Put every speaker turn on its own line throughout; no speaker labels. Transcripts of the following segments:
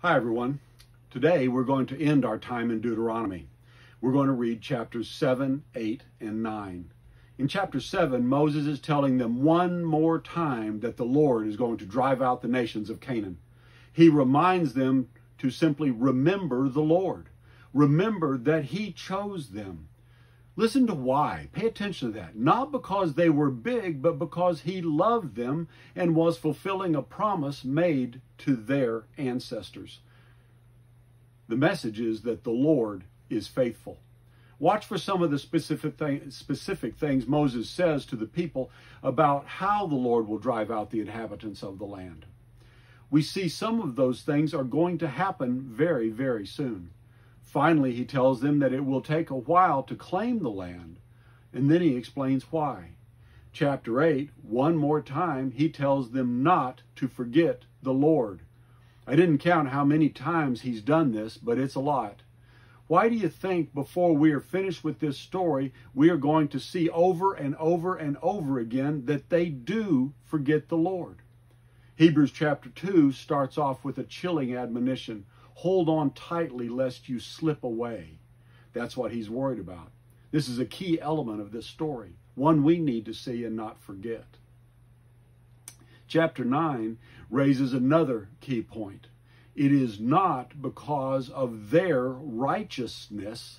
Hi, everyone. Today we're going to end our time in Deuteronomy. We're going to read chapters 7, 8, and 9. In chapter 7, Moses is telling them one more time that the Lord is going to drive out the nations of Canaan. He reminds them to simply remember the Lord. Remember that He chose them. Listen to why. Pay attention to that. Not because they were big, but because He loved them and was fulfilling a promise made to their ancestors. The message is that the Lord is faithful. Watch for some of the specific, thing, specific things Moses says to the people about how the Lord will drive out the inhabitants of the land. We see some of those things are going to happen very, very soon. Finally, he tells them that it will take a while to claim the land, and then he explains why. Chapter 8, one more time, he tells them not to forget the Lord. I didn't count how many times he's done this, but it's a lot. Why do you think before we are finished with this story, we are going to see over and over and over again that they do forget the Lord? Hebrews chapter 2 starts off with a chilling admonition hold on tightly lest you slip away. That's what he's worried about. This is a key element of this story, one we need to see and not forget. Chapter 9 raises another key point. It is not because of their righteousness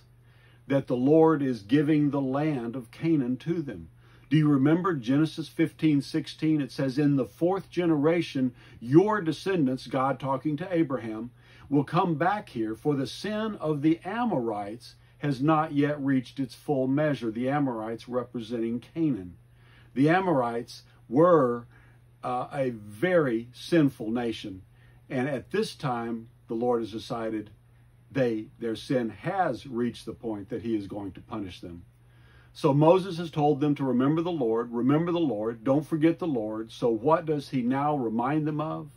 that the Lord is giving the land of Canaan to them. Do you remember Genesis 15, 16? It says, In the fourth generation, your descendants, God talking to Abraham, will come back here, for the sin of the Amorites has not yet reached its full measure. The Amorites representing Canaan. The Amorites were uh, a very sinful nation. And at this time, the Lord has decided they their sin has reached the point that he is going to punish them. So Moses has told them to remember the Lord, remember the Lord, don't forget the Lord. So what does he now remind them of?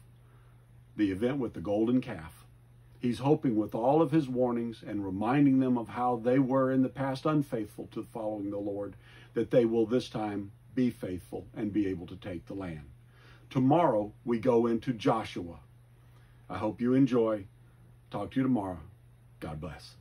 The event with the golden calf. He's hoping with all of his warnings and reminding them of how they were in the past unfaithful to following the Lord, that they will this time be faithful and be able to take the land. Tomorrow we go into Joshua. I hope you enjoy. Talk to you tomorrow. God bless.